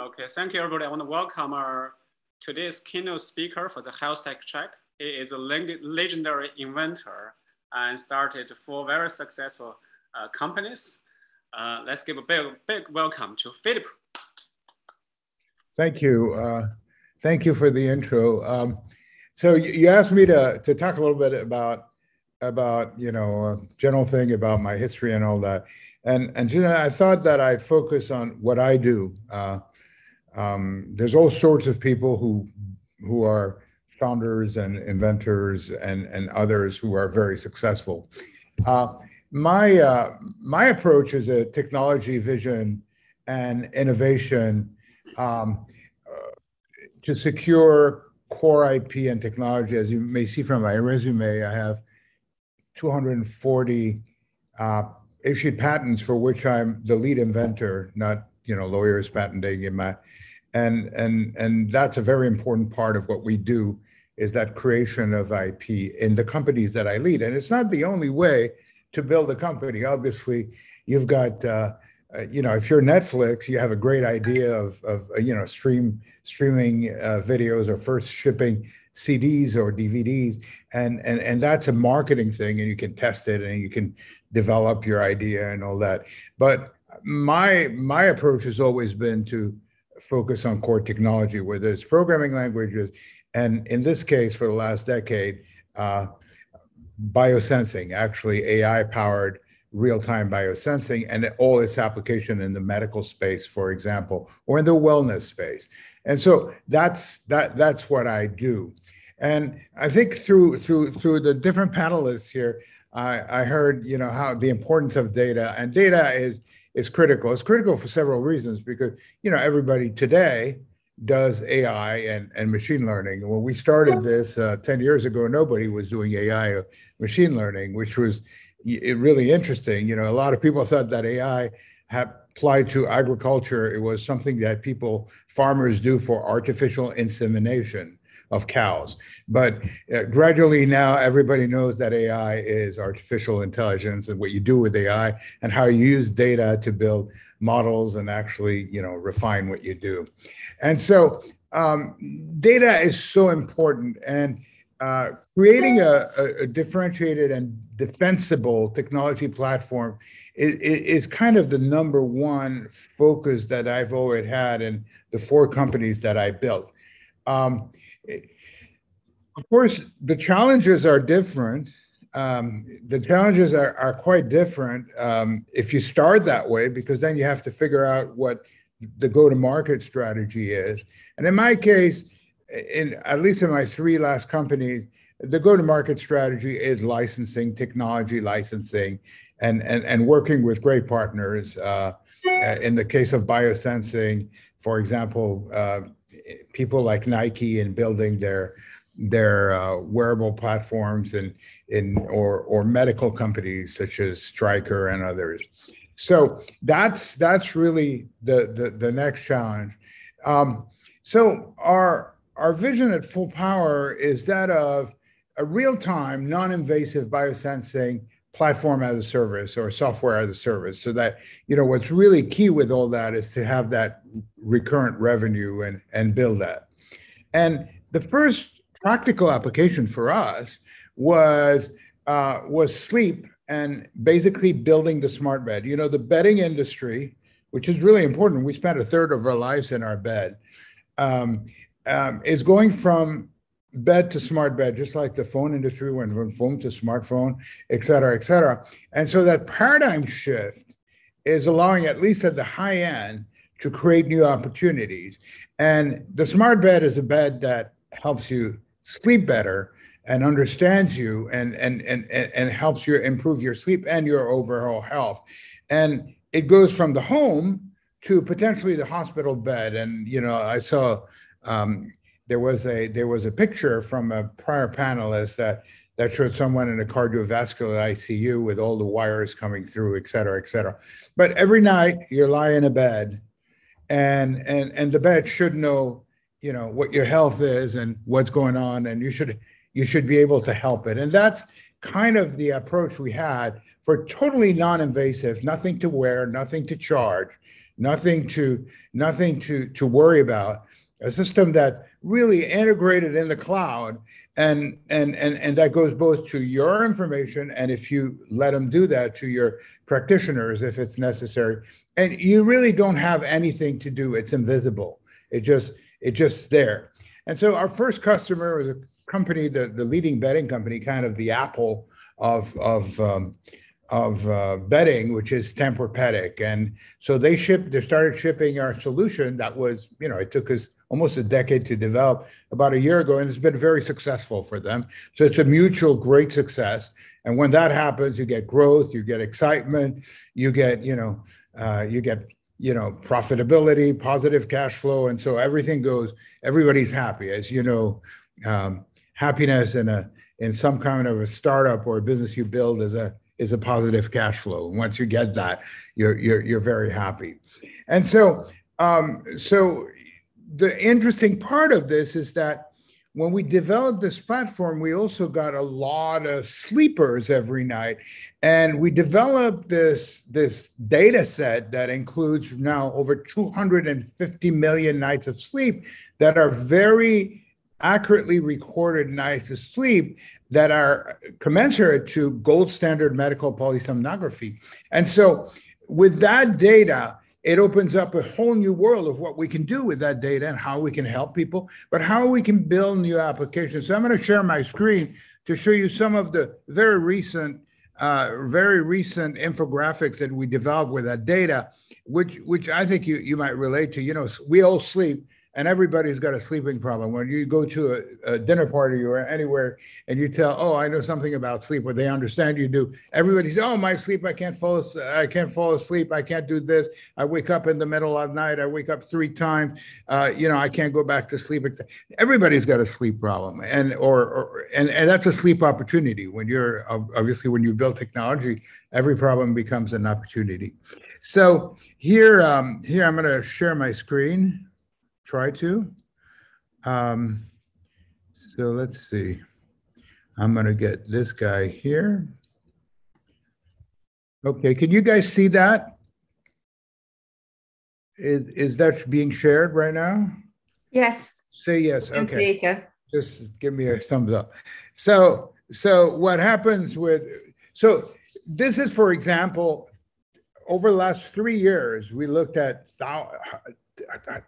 Okay, thank you everybody. I want to welcome our today's keynote speaker for the health tech track. He is a legendary inventor and started four very successful uh, companies. Uh, let's give a big, big welcome to Philippe. Thank you. Uh, thank you for the intro. Um, so you asked me to, to talk a little bit about about you know a general thing about my history and all that and and you know, I thought that I'd focus on what I do. Uh, um, there's all sorts of people who who are founders and inventors and and others who are very successful. Uh, my uh, my approach is a technology vision and innovation um, uh, to secure core IP and technology. As you may see from my resume, I have 240 uh, issued patents for which I'm the lead inventor, not you know lawyers patenting in my, and and and that's a very important part of what we do is that creation of IP in the companies that I lead, and it's not the only way to build a company. Obviously, you've got. Uh, uh, you know, if you're Netflix, you have a great idea of, of uh, you know, stream streaming uh, videos or first shipping CDs or DVDs, and and and that's a marketing thing, and you can test it and you can develop your idea and all that. But my my approach has always been to focus on core technology, whether it's programming languages, and in this case, for the last decade, uh, biosensing, actually AI-powered real-time biosensing, and all its application in the medical space, for example, or in the wellness space. And so that's that that's what I do. And I think through through through the different panelists here, I, I heard, you know, how the importance of data and data is is critical. It's critical for several reasons because, you know, everybody today does AI and, and machine learning. When we started this uh, 10 years ago, nobody was doing AI or machine learning, which was really interesting. You know, a lot of people thought that AI had applied to agriculture. It was something that people, farmers do for artificial insemination of cows. But uh, gradually now everybody knows that AI is artificial intelligence and what you do with AI and how you use data to build models and actually, you know, refine what you do. And so um, data is so important and uh, creating a, a, differentiated and defensible technology platform is, is, kind of the number one focus that I've always had in the four companies that I built. Um, of course, the challenges are different. Um, the challenges are, are quite different um, if you start that way, because then you have to figure out what the go-to-market strategy is. And in my case, in at least in my three last companies, the go-to-market strategy is licensing, technology licensing, and and, and working with great partners. Uh, in the case of biosensing, for example, uh, people like Nike in building their their uh, wearable platforms and in or or medical companies such as Stryker and others. So that's that's really the the, the next challenge. Um, so our our vision at Fullpower is that of a real-time, non-invasive biosensing platform as a service or software as a service so that you know what's really key with all that is to have that recurrent revenue and and build that and the first practical application for us was uh, was sleep and basically building the smart bed. You know, the bedding industry, which is really important. We spend a third of our lives in our bed. Um, um, is going from bed to smart bed, just like the phone industry went from phone to smartphone, et cetera, et cetera. And so that paradigm shift is allowing, at least at the high end, to create new opportunities. And the smart bed is a bed that helps you sleep better and understands you and and and and helps you improve your sleep and your overall health and it goes from the home to potentially the hospital bed and you know i saw um, there was a there was a picture from a prior panelist that that showed someone in a cardiovascular ICU with all the wires coming through, et cetera, et cetera. But every night you lie in a bed, and and and the bed should know you know what your health is and what's going on and you should you should be able to help it and that's kind of the approach we had for totally non-invasive nothing to wear nothing to charge nothing to nothing to to worry about. A system that's really integrated in the cloud, and and and and that goes both to your information, and if you let them do that, to your practitioners if it's necessary. And you really don't have anything to do. It's invisible. It just it just there. And so our first customer was a company, the, the leading bedding company, kind of the Apple of of um, of uh, bedding, which is Tempur-Pedic, and so they shipped. They started shipping our solution. That was, you know, it took us almost a decade to develop about a year ago, and it's been very successful for them. So it's a mutual great success. And when that happens, you get growth, you get excitement, you get, you know, uh, you get, you know, profitability, positive cash flow, and so everything goes. Everybody's happy, as you know. Um, happiness in a in some kind of a startup or a business you build is a is a positive cash flow. And once you get that, you're you're you're very happy. And so um, so the interesting part of this is that when we developed this platform, we also got a lot of sleepers every night. And we developed this, this data set that includes now over 250 million nights of sleep that are very accurately recorded nights of sleep that are commensurate to gold standard medical polysomnography. And so, with that data, it opens up a whole new world of what we can do with that data and how we can help people, but how we can build new applications. So, I'm going to share my screen to show you some of the very recent. Uh, very recent infographics that we developed with that data, which which I think you you might relate to. You know, we all sleep, and everybody's got a sleeping problem. When you go to a, a, dinner party or anywhere and you tell, "Oh, I know something about sleep," what they understand you do, everybody says, "Oh, my sleep, I can't fall, I can't fall asleep, I can't do this. I wake up in the middle of the night, I wake up three times. Uh, you know, I can't go back to sleep." Everybody's got a sleep problem, and or, or and and that's a sleep opportunity. When you're obviously when you build technology, every problem becomes an opportunity. So here, um, here I'm going to share my screen try to. Um, so let's see. I'm going to get this guy here. Okay, can you guys see that? Is, is that being shared right now? Yes. Say yes. Okay. Just give me a thumbs up. So, so what happens with, so this is, for example, over the last three years, we looked at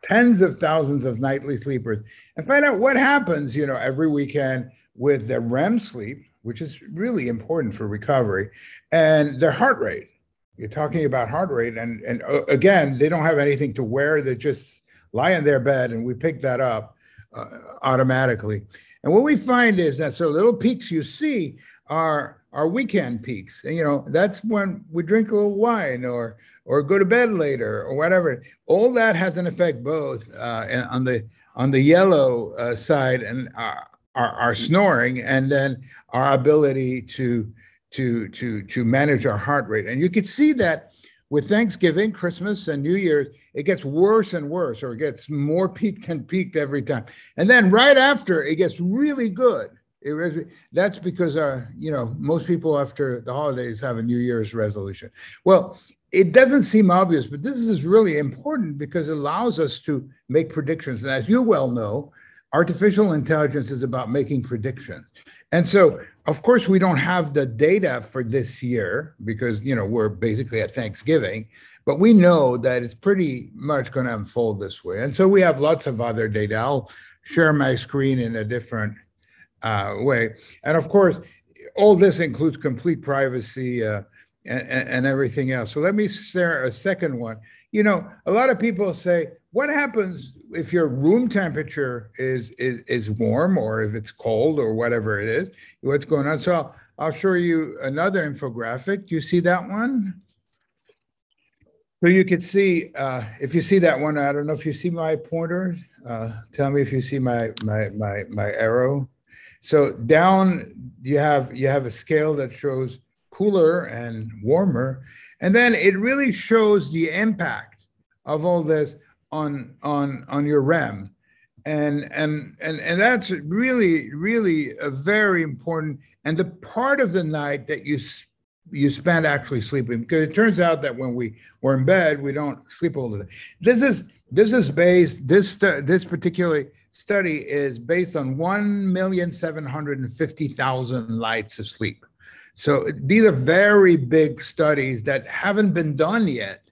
tens of thousands of nightly sleepers and find out what happens, you know, every weekend with their REM sleep, which is really important for recovery, and their heart rate. You're talking about heart rate, and and uh, again, they don't have anything to wear. They just lie in their bed, and we pick that up uh, automatically. And what we find is that so little peaks you see are our weekend peaks. And, you know, that's when we drink a little wine or or go to bed later or whatever. All that has an effect both uh, on the on the yellow uh, side and our, our, our, snoring, and then our ability to to to to manage our heart rate. And you can see that with Thanksgiving, Christmas, and New Year's, it gets worse and worse, or it gets more peaked and peaked every time. And then right after, it gets really good it, that's because uh, you know most people after the holidays have a New Year's resolution. Well, it doesn't seem obvious, but this is really important because it allows us to make predictions. And as you well know, artificial intelligence is about making predictions. And so, of course, we don't have the data for this year because you know we're basically at Thanksgiving, but we know that it's pretty much going to unfold this way. And so we have lots of other data. I'll share my screen in a different uh, way. And of course, all this includes complete privacy uh, and, and, everything else. So let me share a second one. You know, a lot of people say, what happens if your room temperature is, is, is warm or if it's cold or whatever it is? What's going on? So I'll, I'll show you another infographic. Do you see that one? So you could see, uh, if you see that one, I don't know if you see my pointer. Uh, tell me if you see my my my my arrow. So down you have you have a scale that shows cooler and warmer, and then it really shows the impact of all this on on on your REM, and and and and that's really really a very important and the part of the night that you you spend actually sleeping. Because it turns out that when we we're in bed we don't sleep all the time. This is this is based this this particular study is based on 1,750,000 nights of sleep so these are very big studies that haven't been done yet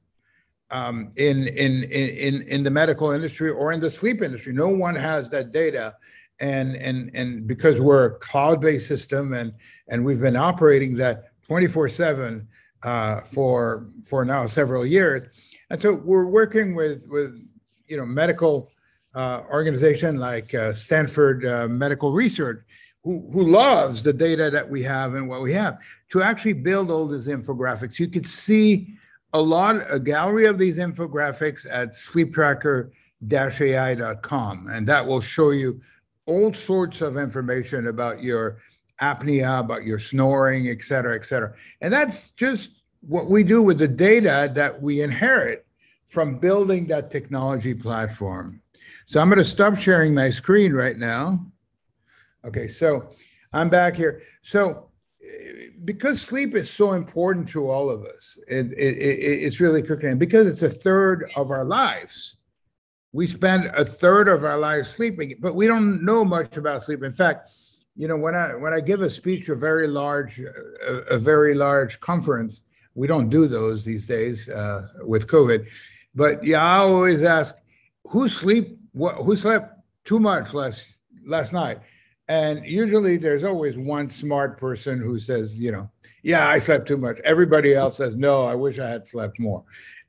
um, in, in, in, in the medical industry or in the sleep industry. No one has that data. And, and, and because we're a cloud-based system and, and we've been operating that 24 seven uh, for, for now several years. And so we're working with, with you know, medical uh, organization like uh, Stanford uh, Medical Research, who, who loves the data that we have and what we have, to actually build all these infographics. You could see a lot, a gallery of these infographics at sleeptracker-ai.com, and that will show you all sorts of information about your apnea, about your snoring, et cetera, et cetera. And that's just what we do with the data that we inherit from building that technology platform. So I'm going to stop sharing my screen right now. Okay, so I'm back here. So because sleep is so important to all of us, it, it, it, it's really. And because it's a third of our lives, we spend a third of our lives sleeping, but we don't know much about sleep. In fact, you know, when I when I give a speech to a very large a, a very large conference, we don't do those these days uh, with COVID. But yeah, I always ask, who sleep? What, who slept too much last last night? And usually there's always one smart person who says, you know, yeah, I slept too much. Everybody else says, no, I wish I had slept more.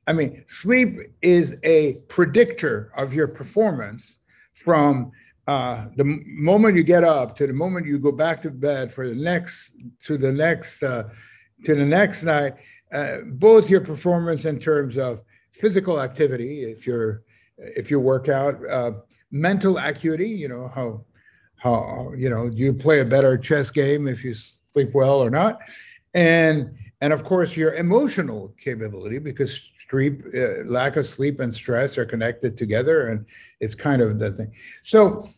I mean, sleep is a predictor of your performance from uh, the moment you get up to the moment you go back to bed for the next to the next uh, to the next night. Uh, both your performance in terms of physical activity, if you're if you work out, uh, mental acuity, you know how how you know do you play a better chess game if you sleep well or not? And and of course your emotional capability because sleep uh, lack of sleep and stress are connected together and it's kind of the thing. So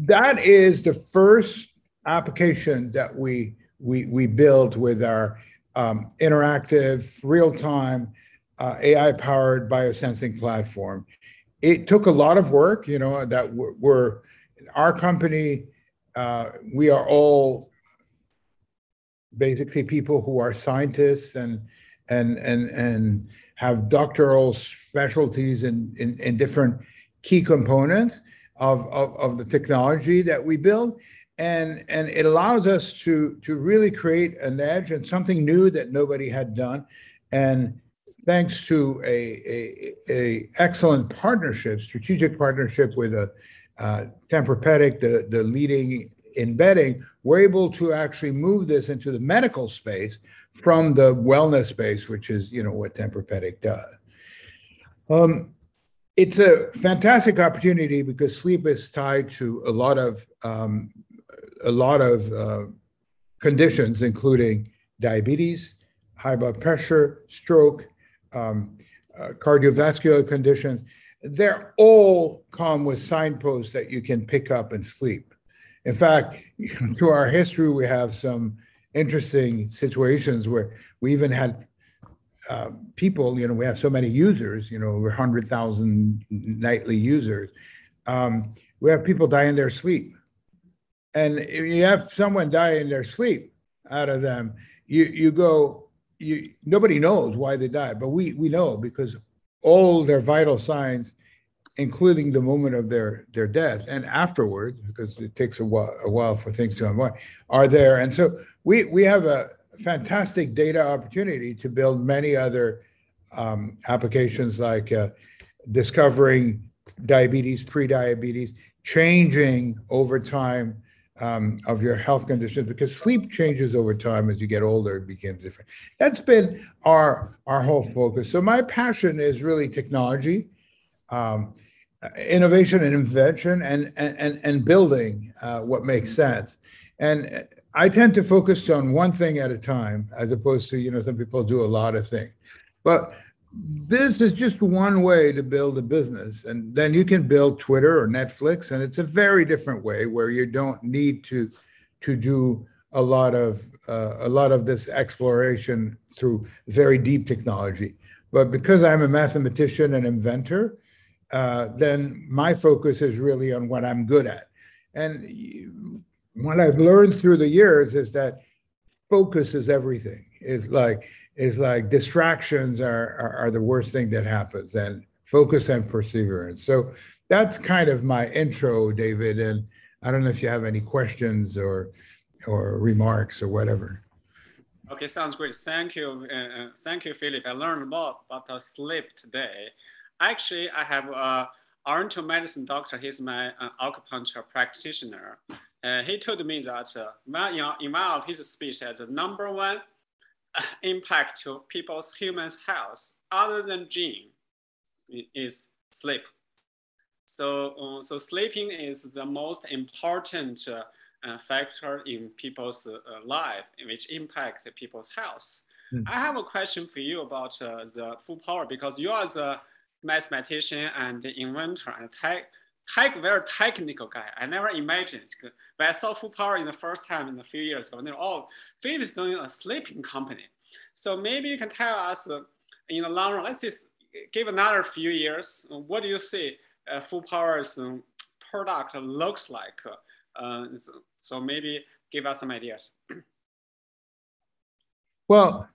that is the first application that we we we build with our um, interactive real-time uh, ai powered biosensing platform it took a lot of work you know that we're our company, uh, we are all basically people who are scientists and and and and have doctoral specialties in in, in different key components of, of of the technology that we build. And and it allows us to to really create an edge and something new that nobody had done. And thanks to a, a, a excellent partnership strategic partnership with a uh, Tempur-Pedic, the, the leading embedding, we're able to actually move this into the medical space from the wellness space, which is you know what Tempur-Pedic does. Um, it's a fantastic opportunity because sleep is tied to a lot of um, a lot of uh, conditions, including diabetes, high blood pressure, stroke, um, uh, cardiovascular conditions they're all come with signposts that you can pick up and sleep. In fact, through our history, we have some interesting situations where we even had uh, people, you know, we have so many users, you know, over 100,000 nightly users. Um, we have people die in their sleep. And if you have someone die in their sleep out of them, you, you go, you, nobody knows why they died, but we, we know because all their vital signs, including the moment of their, their death and afterwards, because it takes a while, a while for things to unwind, are there. And so we, we have a fantastic data opportunity to build many other um, applications like uh, discovering diabetes, pre-diabetes, changing over time um, of your health conditions because sleep changes over time as you get older it becomes different. That's been our our whole focus. So my passion is really technology um, innovation and invention and and and building uh, what makes sense. And i tend to focus on one thing at a time as opposed to you know some people do a lot of things. But this is just one way to build a business and then you can build twitter or netflix and it's a very different way where you don't need to to do a lot of uh, a lot of this exploration through very deep technology. But because I'm a mathematician and inventor, uh, then my focus is really on what I'm good at. And what I've learned through the years is that focus is everything. Is like is like distractions are, are, are the worst thing that happens, and focus and perseverance. So that's kind of my intro, David. And I don't know if you have any questions or or remarks or whatever. Okay, sounds great. Thank you, uh, uh thank you, Philippe. I learned a lot about uh, sleep today. Actually, I have a oriental medicine doctor. He's my uh, acupuncture practitioner. Uh, he told me that uh, in one of his speech, that the number one impact to people's human health, other than gene, is sleep. So, uh, so sleeping is the most important uh, uh, factor in people's uh, life, which impact people's health. Mm. I have a question for you about uh, the Fullpower because you are the mathematician and the inventor and tech, tech, very technical guy. I never imagined when I saw Fullpower in the first time in a few years ago. Then, oh, Philippe is doing a sleeping company. So maybe you can tell us uh, in the long run. Let's just give another few years. What do you see uh, Fullpower's um, product looks like? Uh, so maybe give us some ideas. Well,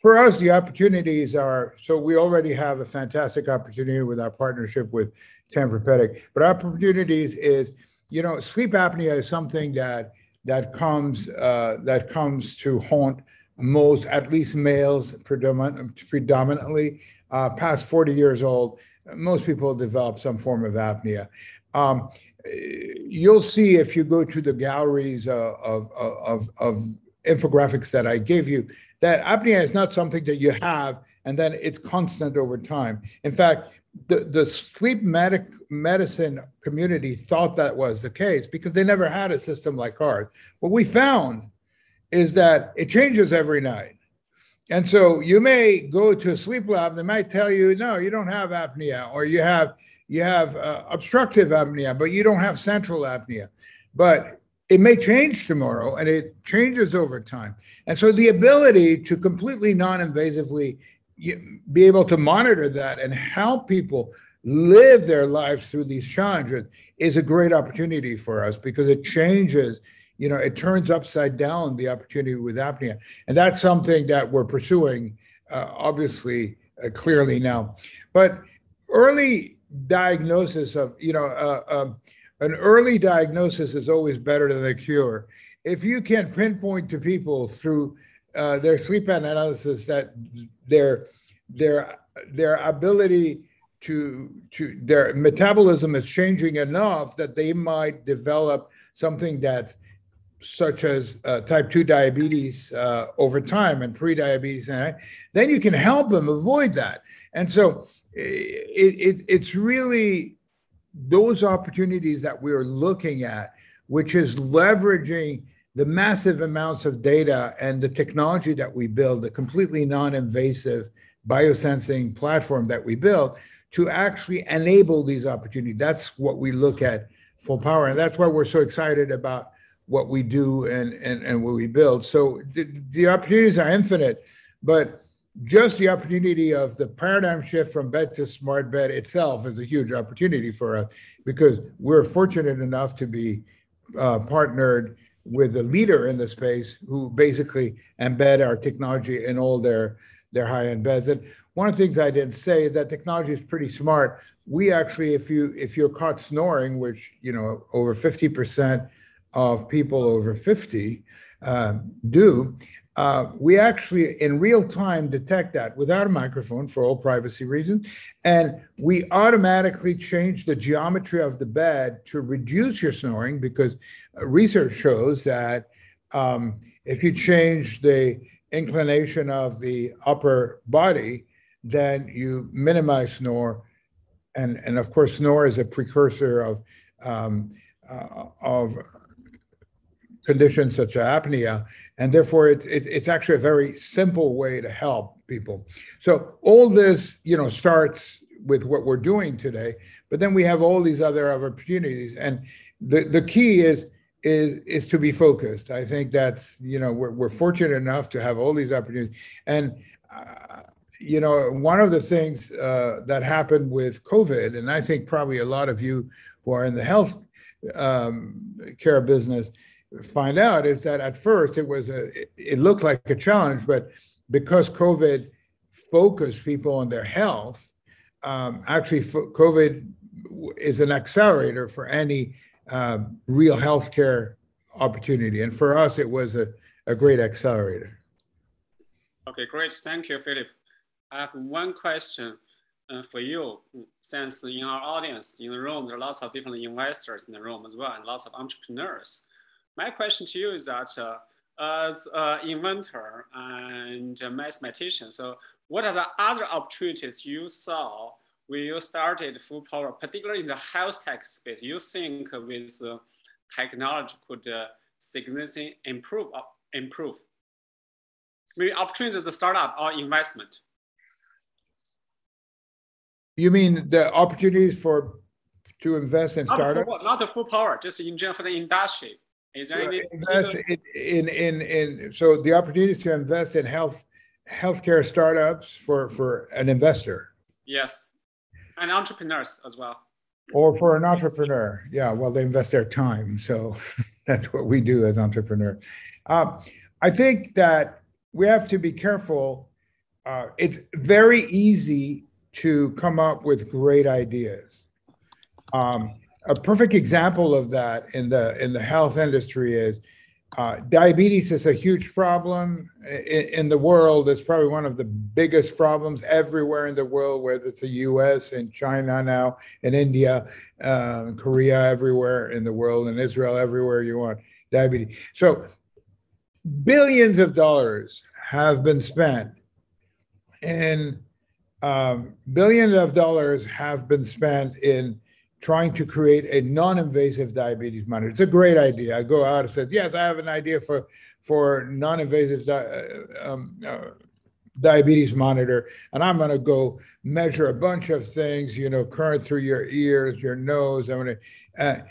for us, the opportunities are so we already have a fantastic opportunity with our partnership with Tempur-Pedic. But opportunities is, you know, sleep apnea is something that that comes uh, that comes to haunt most, at least males, predominant, predominantly uh, past 40 years old. Most people develop some form of apnea. Um, you'll see if you go to the galleries uh, of, of, of infographics that I gave you that apnea is not something that you have and then it's constant over time. In fact, the, the sleep medic, medicine community thought that was the case because they never had a system like ours. What we found is that it changes every night. And so you may go to a sleep lab, they might tell you, no, you don't have apnea, or you have you have uh, obstructive apnea, but you don't have central apnea. But it may change tomorrow and it changes over time. And so the ability to completely non invasively be able to monitor that and help people live their lives through these challenges is a great opportunity for us because it changes you know it turns upside down the opportunity with apnea and that's something that we're pursuing uh, obviously uh, clearly now but early diagnosis of you know uh, um, an early diagnosis is always better than a cure. If you can pinpoint to people through uh, their sleep analysis that their their their ability to to their metabolism is changing enough that they might develop something that's such as uh, type 2 diabetes uh, over time and pre-diabetes and then you can help them avoid that. And so it, it, it's really those opportunities that we're looking at which is leveraging the massive amounts of data and the technology that we build, the completely non-invasive biosensing platform that we built to actually enable these opportunities. That's what we look at Fullpower. And that's why we're so excited about what we do and, and, and what we build. So the, the opportunities are infinite, but just the opportunity of the paradigm shift from bed to smart bed itself is a huge opportunity for us because we're fortunate enough to be uh, partnered with a leader in the space who basically embed our technology in all their their high-end beds. And one of the things I didn't say is that technology is pretty smart. We actually, if you if you're caught snoring, which you know over 50% of people over 50 uh, do, uh, we actually in real time detect that without a microphone for all privacy reasons. And we automatically change the geometry of the bed to reduce your snoring because research shows that um, if you change the inclination of the upper body, then you minimize snore. And, and of course, snore is a precursor of, um, uh, of conditions such as apnea. And therefore, it, it, it's actually a very simple way to help people. So all this, you know, starts with what we're doing today, but then we have all these other opportunities. And the, the key is is is to be focused. I think that's you know we're we're fortunate enough to have all these opportunities, and uh, you know one of the things uh, that happened with COVID, and I think probably a lot of you who are in the health um, care business find out is that at first it was a it looked like a challenge, but because COVID focused people on their health, um, actually COVID is an accelerator for any uh, real healthcare opportunity. And for us, it was a, a great accelerator. Okay, great. Thank you, Philippe. I have one question uh, for you. Since in our audience in the room, there are lots of different investors in the room as well, and lots of entrepreneurs. My question to you is that uh, as an inventor and a mathematician, so what are the other opportunities you saw when you started Fullpower, particularly in the health tech space, you think with uh, technology could uh, significantly improve, uh, improve? Maybe opportunities to startup or investment. You mean the opportunities for to invest in startups? Not the Fullpower, just in general for the industry. Is there any invest in, in in so the opportunities to invest in health healthcare startups for for an investor? Yes and entrepreneurs as well. Or for an entrepreneur, yeah. Well, they invest their time, so that's what we do as entrepreneurs. Uh, I think that we have to be careful. Uh, it's very easy to come up with great ideas. Um, a perfect example of that in the in the health industry is uh, diabetes is a huge problem in, in, the world. It's probably one of the biggest problems everywhere in the world, whether it's the US and China now, and India, uh, Korea, everywhere in the world, and Israel, everywhere you want diabetes. So, billions of dollars have been spent, and um, billions of dollars have been spent in trying to create a non-invasive diabetes monitor. It's a great idea. I go out and say, yes, I have an idea for for non-invasive di- uh, um, uh, diabetes monitor, and I'm going to go measure a bunch of things, you know, current through your ears, your nose. I'm going to, uh,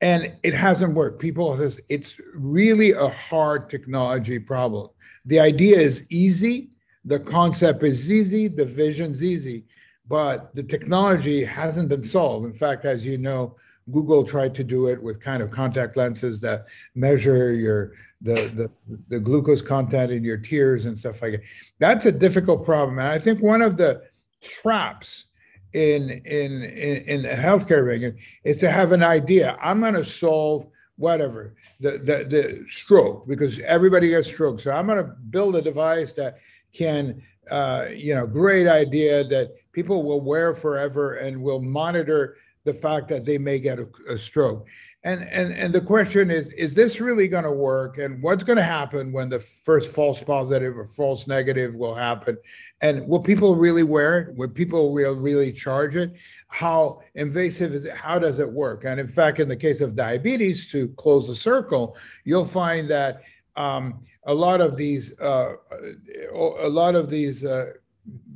and it hasn't worked. People says it's really a hard technology problem. The idea is easy, the concept is easy, the vision's easy but the technology hasn't been solved. In fact, as you know, Google tried to do it with kind of contact lenses that measure your the, the, the glucose content in your tears and stuff like that. That's a difficult problem. And I think one of the traps in in in, in healthcare ring is to have an idea. I'm going to solve whatever the, the the stroke because everybody gets stroke. So I'm going to build a device that can uh, you know great idea that people will wear forever and will monitor the fact that they may get a, a stroke. And, and, and the question is, is this really going to work? And what's going to happen when the first false positive or false negative will happen? And will people really wear it? Will people will really charge it? How invasive is it? How does it work? And in fact, in the case of diabetes, to close the circle, you'll find that um, a lot of these, uh, a lot of these uh,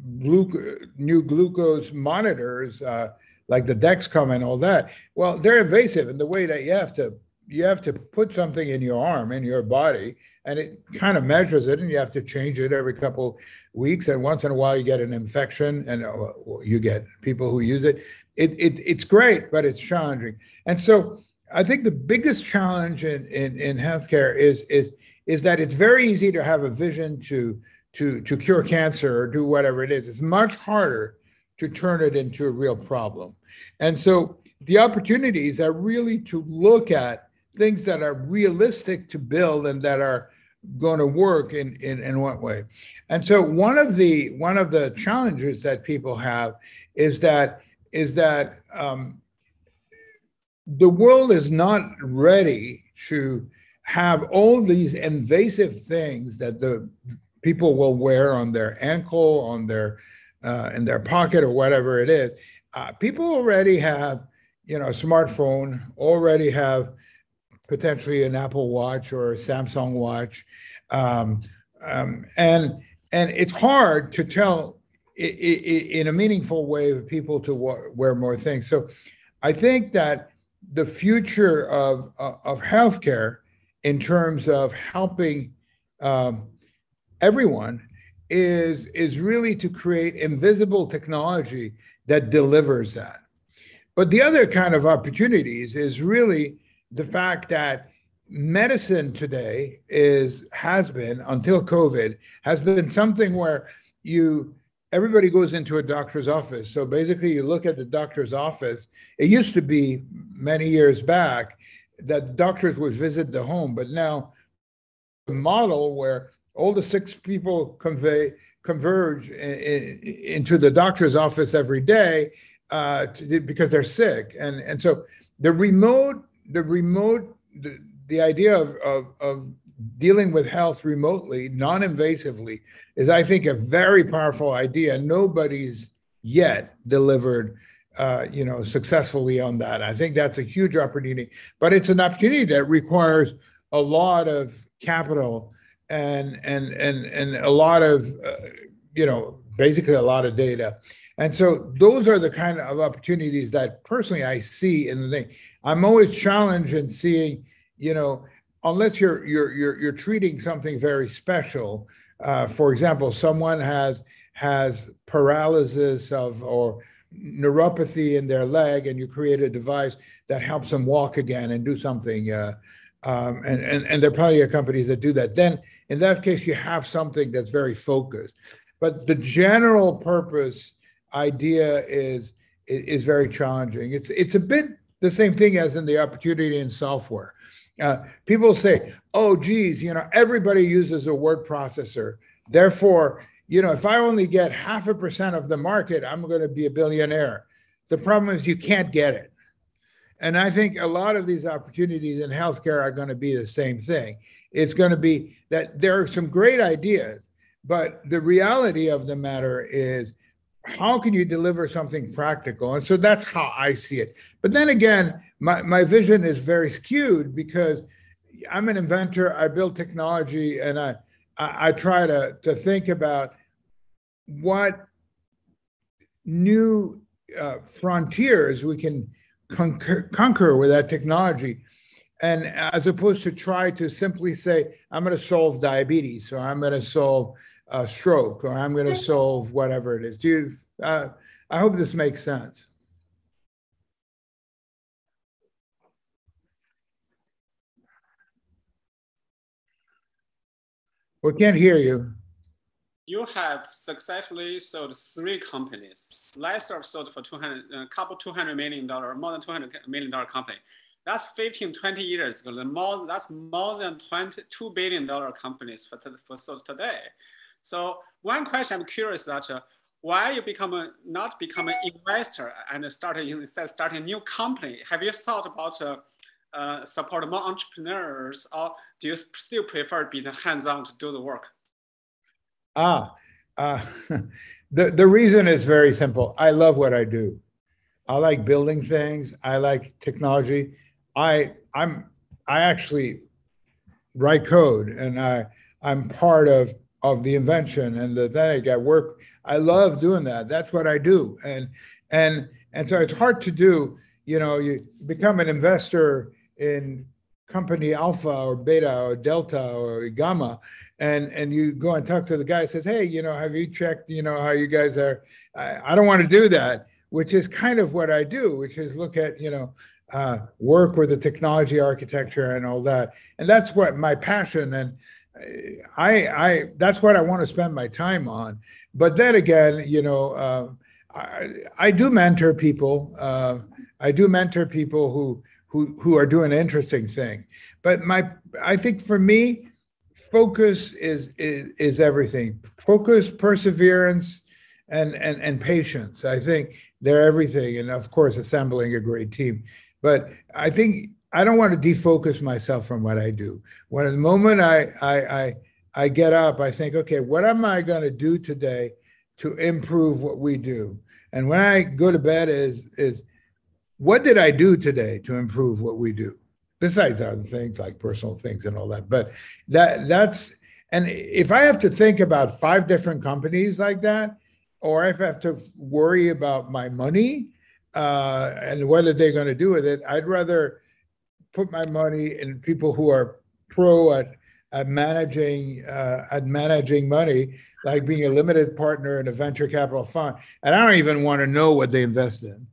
new glucose monitors, uh, like the Dexcom and all that, well, they're invasive in the way that you have to you have to put something in your arm in your body and it kind of measures it and you have to change it every couple weeks and once in a while you get an infection and uh, you get people who use it. it it it's great but it's challenging and so i think the biggest challenge in in, in healthcare is is is that it's very easy to have a vision to to, to cure cancer or do whatever it is. It's much harder to turn it into a real problem. And so the opportunities are really to look at things that are realistic to build and that are going to work in, in, in what way. And so one of the one of the challenges that people have is that is that um, the world is not ready to have all these invasive things that the people will wear on their ankle, on their uh, in their pocket, or whatever it is. Uh, people already have, you know, a smartphone, already have potentially an Apple Watch or a Samsung Watch, um, um, and and it's hard to tell in a meaningful way of people to wear more things. So, I think that the future of, of healthcare in terms of helping um, everyone is, is really to create invisible technology that delivers that. But the other kind of opportunities is really the fact that medicine today is has been until covid has been something where you everybody goes into a doctor's office so basically you look at the doctor's office it used to be many years back that doctors would visit the home but now the model where all the six people convey converge in, in, into the doctor's office every day uh, to, because they're sick and and so the remote the remote the, the idea of, of, of dealing with health remotely, non-invasively, is I think a very powerful idea. Nobody's yet delivered, uh, you know, successfully on that. I think that's a huge opportunity, but it's an opportunity that requires a lot of capital and and and and a lot of, uh, you know, basically a lot of data. And so those are the kind of opportunities that personally I see in the thing. I'm always challenged in seeing you know, unless you're you're you're you're treating something very special. Uh, for example, someone has has paralysis of or neuropathy in their leg, and you create a device that helps them walk again and do something. Uh, um, and, and and there are plenty of companies that do that. Then in that case, you have something that's very focused. But the general purpose idea is is very challenging. It's it's a bit the same thing as in the opportunity in software. Uh, people say, oh, geez, you know, everybody uses a word processor. Therefore, you know, if I only get half a percent of the market, I'm going to be a billionaire. The problem is you can't get it. And I think a lot of these opportunities in healthcare are going to be the same thing. It's going to be that there are some great ideas, but the reality of the matter is how can you deliver something practical? And so that's how I see it. But then again, my, my vision is very skewed because I'm an inventor, I build technology, and I, I, I try to, to think about what new uh, frontiers we can conquer, conquer with that technology. And as opposed to try to simply say, I'm going to solve diabetes, or I'm going to solve a stroke, or I'm going to solve whatever it is. Do you, uh, I hope this makes sense. We can't hear you. You have successfully sold three companies. LightSurf sold for 200, a couple 200 million dollar, more than 200 million dollar company. That's 15, 20 years ago. More, that's more than 20, $2 billion companies for, for sold today. So one question I'm curious that uh, why you become a, not become an investor and start a, instead starting a new company? Have you thought about uh, uh, support more entrepreneurs or do you still prefer being hands-on to do the work? Ah, uh, the, the reason is very simple. I love what I do. I like building things. I like technology. I I'm I actually write code and I I'm part of of the invention and the then I work. I love doing that. That's what I do. And and and so it's hard to do. You know, you become an investor in company alpha or beta or delta or gamma and and you go and talk to the guy says hey you know have you checked you know how you guys are? I, I don't want to do that which is kind of what i do which is look at you know uh, work with the technology architecture and all that. And that's what my passion and i i that's what i want to spend my time on. But then again you know uh, I, I do mentor people uh, i do mentor people who who who are doing an interesting thing. But my I think for me, focus is is, is everything. Focus, perseverance, and and and patience. I think they're everything, and of course, assembling a great team. But I think I don't want to defocus myself from what I do. When the moment I I I, I get up, I think, okay, what am I going to do today to improve what we do? And when I go to bed, is is what did I do today to improve what we do? Besides other things like personal things and all that. But that that's and if I have to think about five different companies like that, or if I have to worry about my money, uh, and what are they going to do with it? I'd rather put my money in people who are pro at at managing uh, at managing money, like being a limited partner in a venture capital fund. And I don't even want to know what they invest in,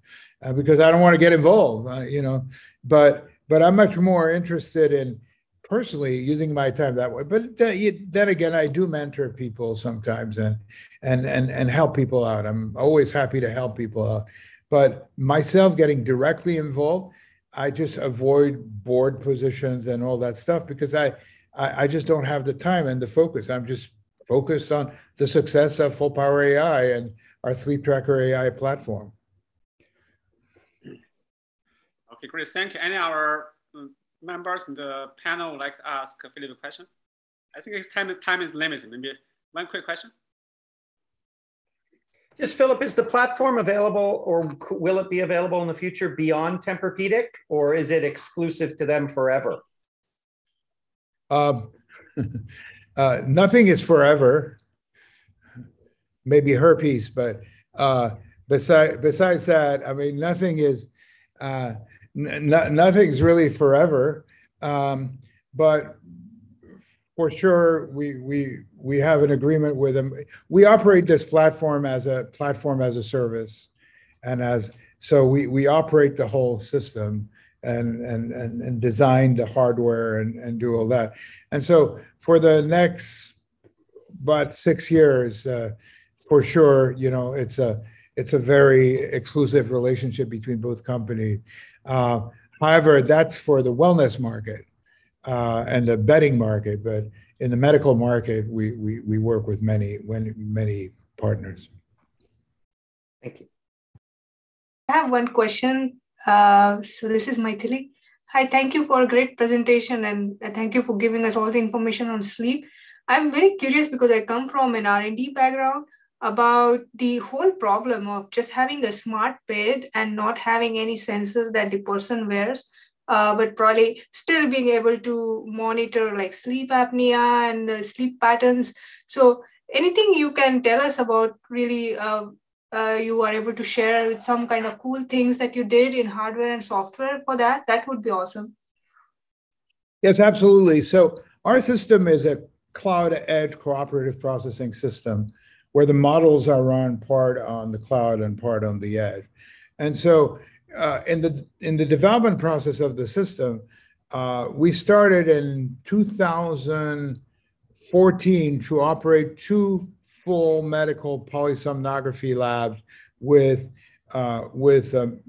uh, because I don't want to get involved. Uh, you know, but but I'm much more interested in personally using my time that way. But then, then again, I do mentor people sometimes and and and and help people out. I'm always happy to help people out. But myself getting directly involved, I just avoid board positions and all that stuff because I I, I just don't have the time and the focus. I'm just focused on the success of Fullpower AI and our Sleep Tracker AI platform. Okay, great. Thank you. Any of our um, members in the panel would like to ask Philippe a question? I think his time, time is limited. Maybe one quick question. Just Philippe, is the platform available or will it be available in the future beyond Tempur-Pedic or is it exclusive to them forever? Um, uh, nothing is forever. Maybe herpes, but uh, besides besides that, I mean, nothing is nothing's really forever. Um, but for sure, we we we have an agreement with them. We operate this platform as a platform as a service, and as so we we operate the whole system and and and, and design the hardware and, and do all that. And so for the next about six years, uh, for sure, you know, it's a it's a very exclusive relationship between both companies. Uh, however, that's for the wellness market uh, and the bedding market, but in the medical market, we we, we work with many many many partners. Thank you. I have one question uh, so this is Maithili. Hi, thank you for a great presentation and thank you for giving us all the information on sleep. I'm very curious because I come from an R&D background about the whole problem of just having a smart bed and not having any sensors that the person wears, uh, but probably still being able to monitor like sleep apnea and the sleep patterns. So anything you can tell us about really uh, uh, you are able to share with some kind of cool things that you did in hardware and software for that, that would be awesome. Yes, absolutely. So our system is a cloud edge cooperative processing system where the models are run part on the cloud and part on the edge. And so uh, in the in the development process of the system, uh, we started in 2014 to operate two full medical polysomnography labs with uh, with um,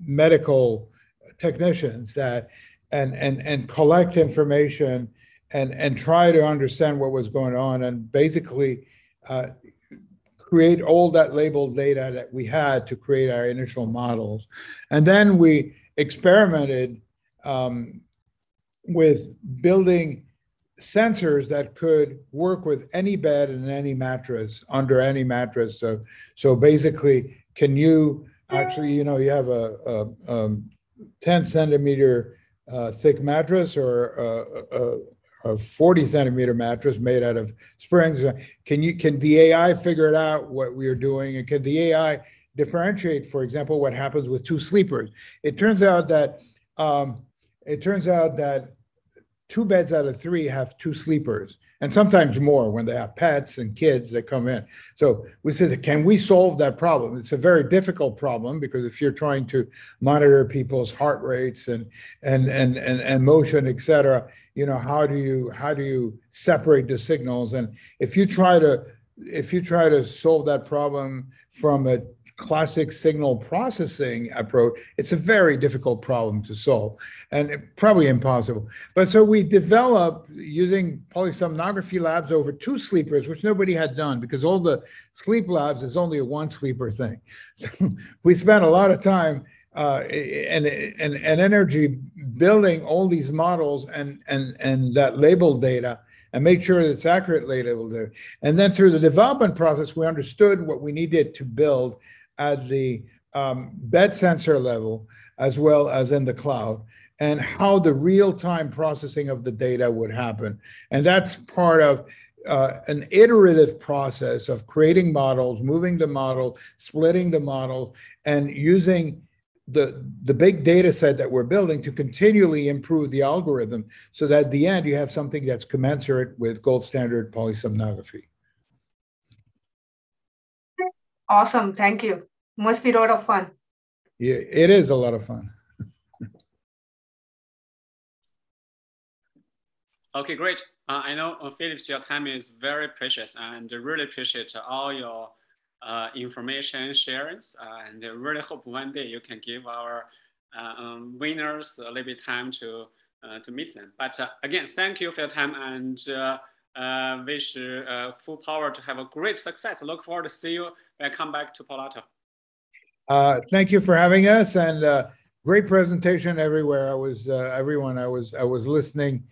medical technicians that and and and collect information and and try to understand what was going on and basically uh, create all that labeled data that we had to create our initial models and then we experimented um, with building sensors that could work with any bed and any mattress under any mattress. So, so basically, can you actually, you know, you have a, a, a um, 10 centimeter uh, thick mattress or a, a, a 40 centimeter mattress made out of springs. Can you can the AI figure it out what we are doing, and can the AI differentiate, for example, what happens with two sleepers? It turns out that um, it turns out that two beds out of three have two sleepers and sometimes more when they have pets and kids that come in. So we said can we solve that problem? It's a very difficult problem because if you're trying to monitor people's heart rates and and and and, and motion et cetera you know how do you how do you separate the signals? And if you try to if you try to solve that problem from a classic signal processing approach, it's a very difficult problem to solve and probably impossible. But so we developed using polysomnography labs over two sleepers, which nobody had done because all the sleep labs is only a one sleeper thing. So we spent a lot of time uh, and, and, and energy building all these models and, and, and that label data and make sure that it's accurately labeled. And then through the development process, we understood what we needed to build at the um, bed sensor level as well as in the cloud and how the real-time processing of the data would happen. And that's part of uh, an iterative process of creating models, moving the model, splitting the model, and using the the big data set that we're building to continually improve the algorithm so that at the end you have something that's commensurate with gold standard polysomnography. Awesome. Thank you. Must be a lot of fun. Yeah, it is a lot of fun. okay, great. Uh, I know, uh, Phillips, your time is very precious and really appreciate all your uh, information sharings. Uh, and I really hope one day you can give our uh, um, winners a little bit time to, uh, to meet them. But again, thank you for your time and wish Fullpower to have a great success. Look forward to see you when I come back to Palo Alto. Uh, thank you for having us and uh, great presentation everywhere. I was, uh, everyone, I was, I was listening